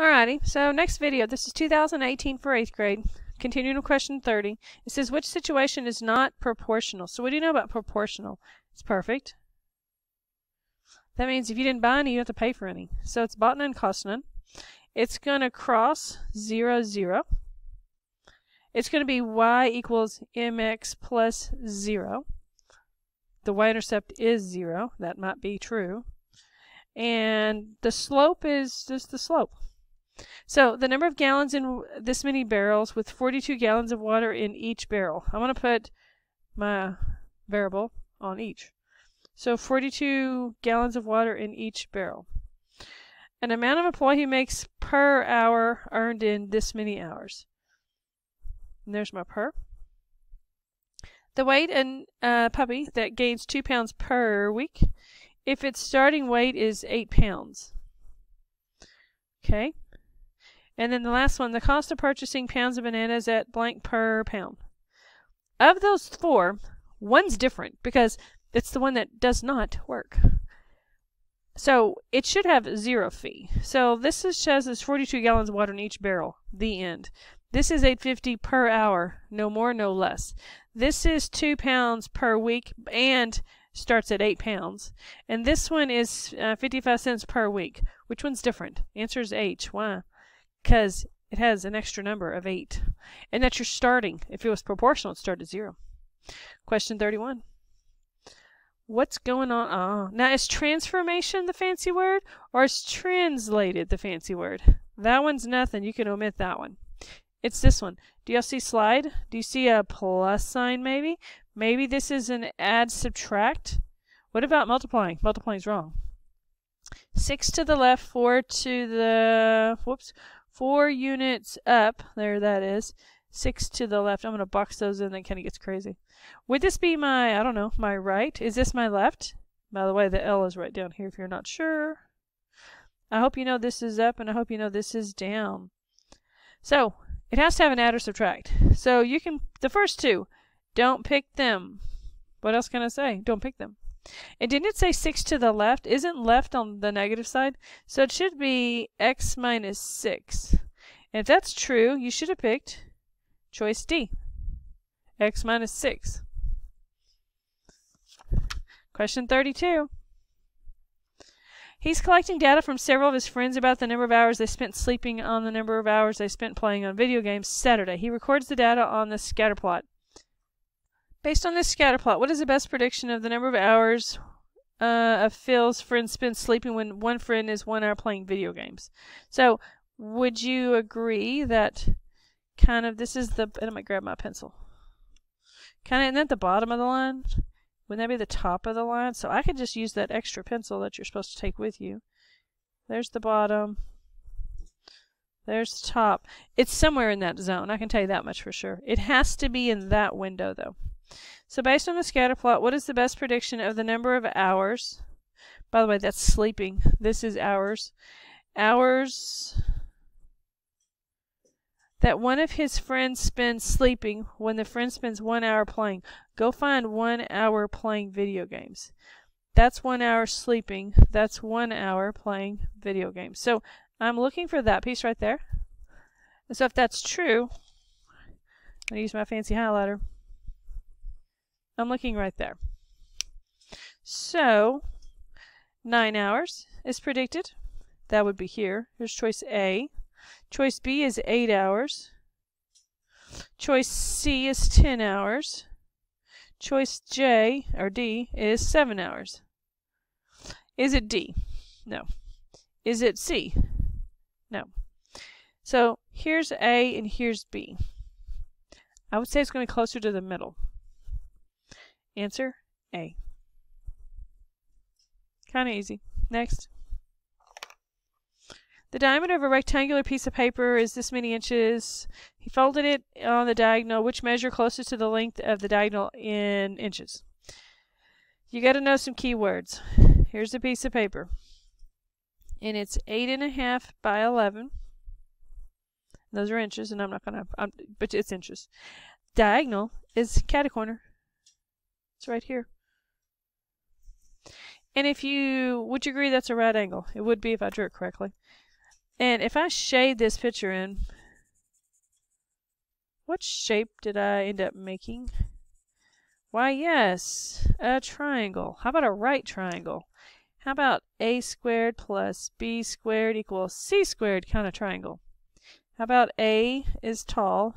Alrighty, so next video. This is 2018 for 8th grade. Continuing with question 30. It says, which situation is not proportional? So what do you know about proportional? It's perfect. That means if you didn't buy any, you have to pay for any. So it's bought none, cost none. It's going to cross 0, 0. It's going to be y equals mx plus 0. The y-intercept is 0. That might be true. And the slope is just the slope. So the number of gallons in this many barrels with 42 gallons of water in each barrel. I'm going to put my variable on each. So 42 gallons of water in each barrel. An amount of employee makes per hour earned in this many hours. And there's my per. The weight in a puppy that gains 2 pounds per week if its starting weight is 8 pounds. Okay. And then the last one, the cost of purchasing pounds of bananas at blank per pound. Of those four, one's different because it's the one that does not work. So it should have zero fee. So this is, says it's 42 gallons of water in each barrel. The end. This is 850 per hour, no more, no less. This is two pounds per week and starts at eight pounds. And this one is uh, 55 cents per week. Which one's different? Answer is H. Why? Because it has an extra number of 8. And that's you're starting. If it was proportional, it'd start at 0. Question 31. What's going on? Oh, now is transformation the fancy word or is translated the fancy word? That one's nothing. You can omit that one. It's this one. Do y'all see slide? Do you see a plus sign maybe? Maybe this is an add subtract. What about multiplying? Multiplying's wrong. 6 to the left, 4 to the, whoops, four units up, there that is, six to the left. I'm going to box those in, then kind of gets crazy. Would this be my, I don't know, my right? Is this my left? By the way, the L is right down here if you're not sure. I hope you know this is up, and I hope you know this is down. So, it has to have an add or subtract. So you can, the first two, don't pick them. What else can I say? Don't pick them. And didn't it say 6 to the left? Isn't left on the negative side? So it should be x minus 6. And if that's true, you should have picked choice D, x minus 6. Question 32. He's collecting data from several of his friends about the number of hours they spent sleeping on the number of hours they spent playing on video games Saturday. He records the data on the scatter plot. Based on this scatter plot, what is the best prediction of the number of hours uh, of Phil's friends spend sleeping when one friend is one hour playing video games? So, would you agree that kind of this is the. And I might grab my pencil. Kind of, isn't that the bottom of the line? Wouldn't that be the top of the line? So I could just use that extra pencil that you're supposed to take with you. There's the bottom. There's the top. It's somewhere in that zone. I can tell you that much for sure. It has to be in that window, though. So based on the scatter plot, what is the best prediction of the number of hours? By the way, that's sleeping. This is hours. Hours that one of his friends spends sleeping when the friend spends one hour playing. Go find one hour playing video games. That's one hour sleeping. That's one hour playing video games. So I'm looking for that piece right there. so if that's true, I'm going to use my fancy highlighter. I'm looking right there. So, 9 hours is predicted. That would be here. Here's choice A. Choice B is 8 hours. Choice C is 10 hours. Choice J, or D, is 7 hours. Is it D? No. Is it C? No. So here's A and here's B. I would say it's going to be closer to the middle. Answer A. Kind of easy. Next. The diameter of a rectangular piece of paper is this many inches. He folded it on the diagonal. Which measure closest to the length of the diagonal in inches? You got to know some keywords. Here's a piece of paper. And it's eight and a half by 11. Those are inches, and I'm not going to, but it's inches. Diagonal is catty corner. It's right here. And if you, would you agree that's a right angle? It would be if I drew it correctly. And if I shade this picture in, what shape did I end up making? Why, yes, a triangle. How about a right triangle? How about a squared plus b squared equals c squared kind of triangle? How about a is tall,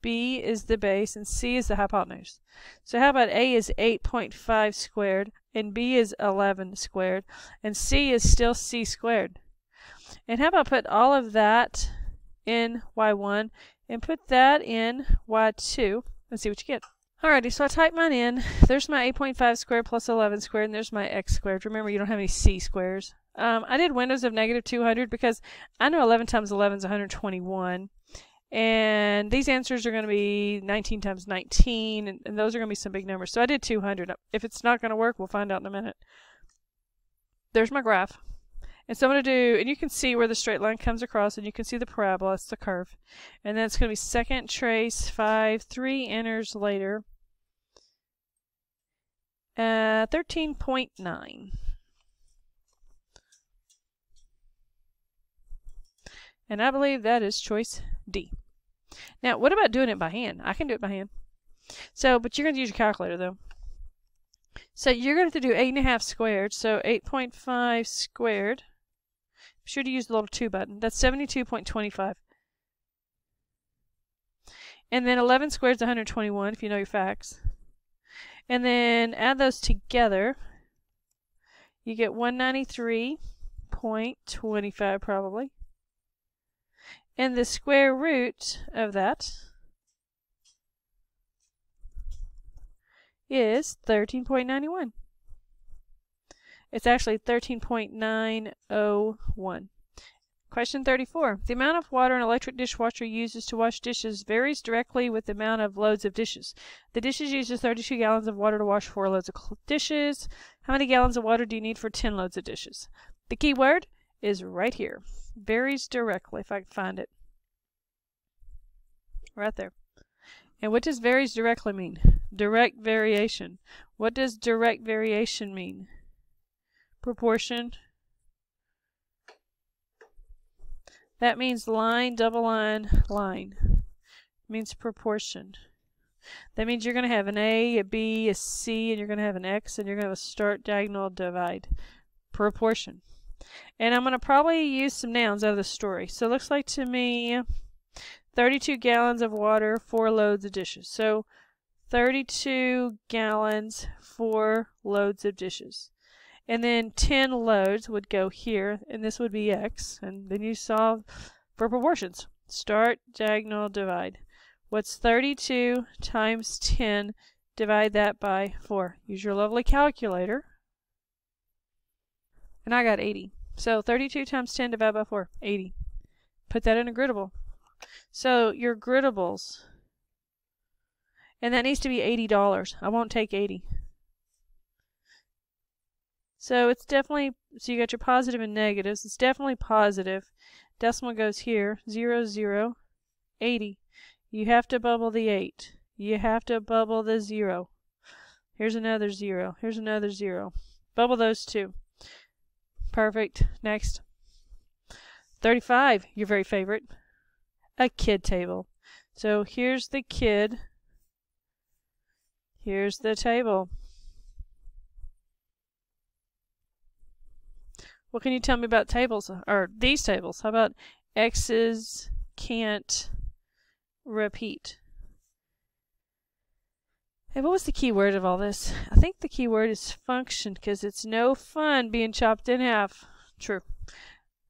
b is the base, and c is the hypotenuse? So how about a is 8.5 squared, and b is 11 squared, and c is still c squared? And how about put all of that in y1 and put that in y2 and see what you get. Alrighty, so I type mine in. There's my 8.5 squared plus 11 squared, and there's my x squared. Remember, you don't have any c squares. Um, I did windows of negative 200 because I know 11 times 11 is 121. And these answers are going to be 19 times 19, and, and those are going to be some big numbers. So I did 200. If it's not going to work, we'll find out in a minute. There's my graph. And so I'm going to do, and you can see where the straight line comes across, and you can see the parabola, it's the curve. And then it's going to be second trace 5, 3 enters later. Uh, 13.9. And I believe that is choice D. Now, what about doing it by hand? I can do it by hand. So, but you're going to use your calculator though. So you're going to have to do 8.5 squared. So 8.5 squared be sure to use the little 2 button. That's 72.25. And then 11 squared is 121 if you know your facts. And then add those together. You get 193.25 probably. And the square root of that is 13.91. It's actually 13.901. Question 34. The amount of water an electric dishwasher uses to wash dishes varies directly with the amount of loads of dishes. The dishes uses 32 gallons of water to wash 4 loads of dishes. How many gallons of water do you need for 10 loads of dishes? The key word is right here. Varies directly, if I can find it. Right there. And what does varies directly mean? Direct variation. What does direct variation mean? proportion. That means line, double line, line. It means proportion. That means you're going to have an A, a B, a C, and you're going to have an X, and you're going to have a start, diagonal, divide. Proportion. And I'm going to probably use some nouns out of the story. So it looks like to me 32 gallons of water, 4 loads of dishes. So 32 gallons, 4 loads of dishes. And then 10 loads would go here, and this would be x. And then you solve for proportions. Start, diagonal, divide. What's 32 times 10? Divide that by 4. Use your lovely calculator. And I got 80. So 32 times 10 divided by 4, 80. Put that in a griddable. So your griddables, and that needs to be $80. I won't take 80. So it's definitely, so you got your positive and negatives. It's definitely positive. Decimal goes here, 0, 0, 80. You have to bubble the 8. You have to bubble the 0. Here's another 0. Here's another 0. Bubble those two. Perfect. Next. 35, your very favorite. A kid table. So here's the kid. Here's the table. What can you tell me about tables, or these tables? How about x's can't repeat? Hey, what was the key word of all this? I think the key word is function, because it's no fun being chopped in half. True.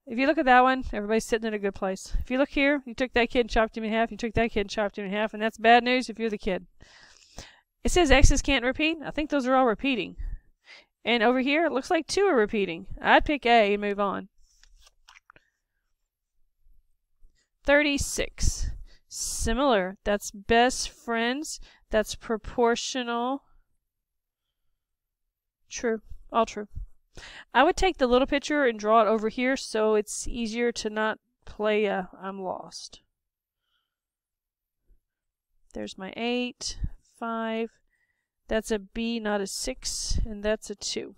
If you look at that one, everybody's sitting in a good place. If you look here, you took that kid and chopped him in half, you took that kid and chopped him in half, and that's bad news if you're the kid. It says x's can't repeat. I think those are all repeating. And over here, it looks like two are repeating. I'd pick A and move on. 36. Similar. That's best friends. That's proportional. True. All true. I would take the little picture and draw it over here so it's easier to not play a I'm lost. There's my 8, 5, that's a B, not a 6, and that's a 2.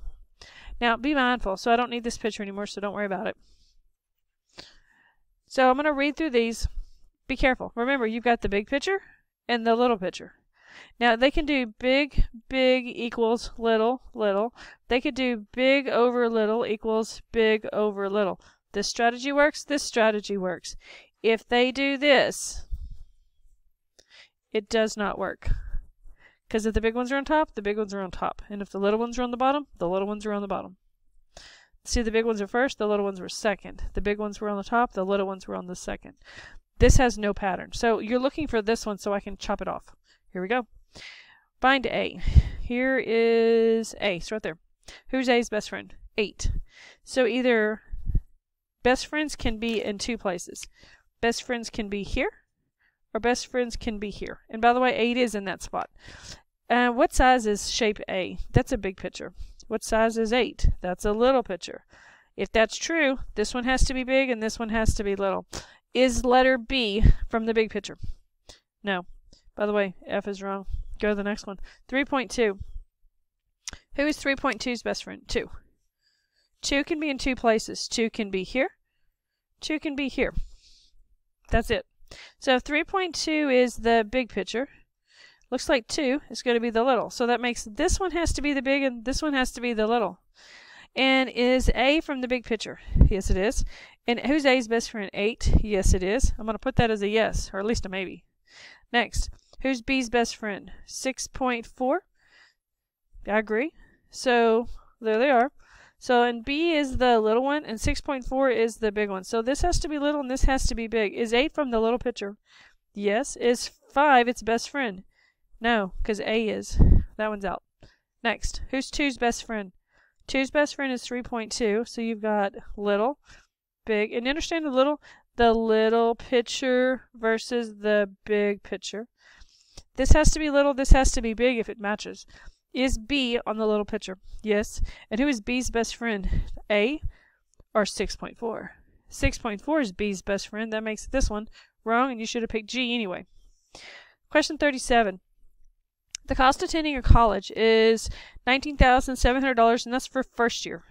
Now, be mindful. So I don't need this picture anymore, so don't worry about it. So I'm going to read through these. Be careful. Remember, you've got the big picture and the little picture. Now they can do big, big equals little, little. They could do big over little equals big over little. This strategy works, this strategy works. If they do this, it does not work. Because if the big ones are on top, the big ones are on top. And if the little ones are on the bottom, the little ones are on the bottom. See, the big ones are first, the little ones were second. The big ones were on the top, the little ones were on the second. This has no pattern. So you're looking for this one so I can chop it off. Here we go. Find A. Here is A. It's right there. Who's A's best friend? 8. So either best friends can be in two places. Best friends can be here, or best friends can be here. And by the way, 8 is in that spot. Uh, what size is shape A? That's a big picture. What size is 8? That's a little picture. If that's true, this one has to be big and this one has to be little. Is letter B from the big picture? No. By the way, F is wrong. Go to the next one. 3.2. Who is 3.2's best friend? 2. 2 can be in two places. 2 can be here. 2 can be here. That's it. So 3.2 is the big picture. Looks like 2 is going to be the little. So that makes this one has to be the big and this one has to be the little. And is A from the big picture? Yes, it is. And who's A's best friend? 8? Yes, it is. I'm going to put that as a yes, or at least a maybe. Next, who's B's best friend? 6.4? I agree. So there they are. So, and B is the little one, and 6.4 is the big one. So this has to be little, and this has to be big. Is 8 from the little picture? Yes. Is 5 its best friend? No, because A is. That one's out. Next, who's 2's best friend? 2's best friend is 3.2, so you've got little, big, and understand the little? The little picture versus the big picture. This has to be little, this has to be big if it matches. Is B on the little picture? Yes. And who is B's best friend? A or 6.4? 6.4 is B's best friend. That makes this one wrong, and you should have picked G anyway. Question 37. The cost of attending a college is $19,700, and that's for first year.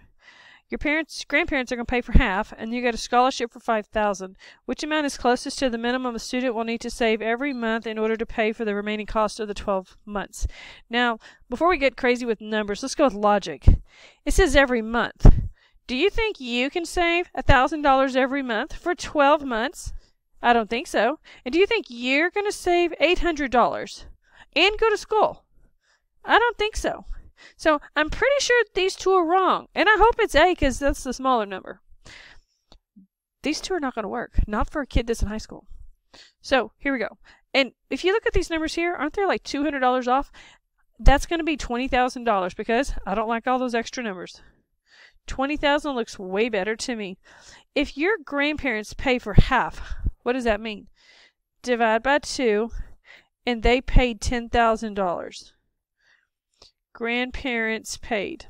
Your parents, grandparents are going to pay for half, and you get a scholarship for five thousand. Which amount is closest to the minimum a student will need to save every month in order to pay for the remaining cost of the twelve months? Now, before we get crazy with numbers, let's go with logic. It says every month. Do you think you can save a thousand dollars every month for twelve months? I don't think so. And do you think you're going to save eight hundred dollars and go to school? I don't think so. So I'm pretty sure these two are wrong. And I hope it's A because that's the smaller number. These two are not going to work. Not for a kid that's in high school. So here we go. And if you look at these numbers here, aren't they like $200 off? That's going to be $20,000 because I don't like all those extra numbers. 20,000 looks way better to me. If your grandparents pay for half, what does that mean? Divide by 2 and they paid $10,000 grandparents paid.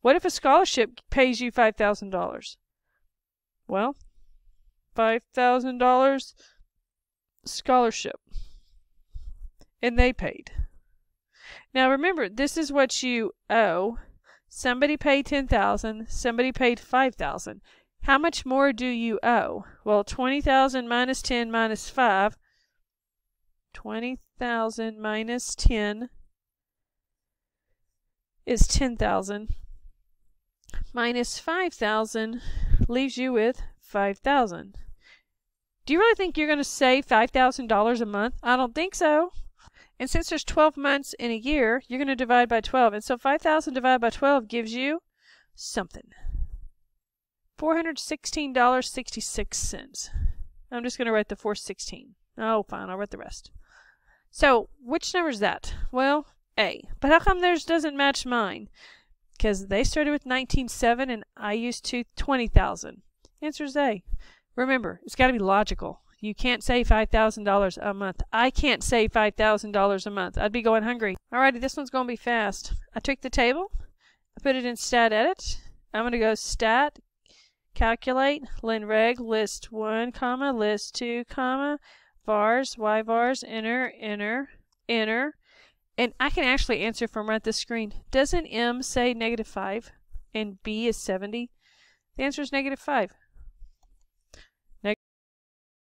What if a scholarship pays you $5,000? Well, $5,000 scholarship. And they paid. Now remember, this is what you owe. Somebody paid 10,000, somebody paid 5,000. How much more do you owe? Well, 20,000 minus 10 minus 5. 20,000 minus 10 is 10,000 minus 5,000 leaves you with 5,000. Do you really think you're going to save $5,000 a month? I don't think so. And since there's 12 months in a year, you're going to divide by 12. And so 5,000 divided by 12 gives you something. $416.66. I'm just going to write the 416. Oh, fine, I'll write the rest. So, which number is that? Well, a. But how come theirs doesn't match mine? Because they started with 19.7 and I used to 20,000. Answer is A. Remember, it's got to be logical. You can't save $5,000 a month. I can't save $5,000 a month. I'd be going hungry. Alrighty, this one's going to be fast. I took the table, I put it in stat edit. I'm going to go stat, calculate, LinReg, list 1, comma, list 2, comma, vars, y vars, enter, enter, enter, and I can actually answer from right this screen. Doesn't M say negative 5 and B is 70? The answer is negative 5.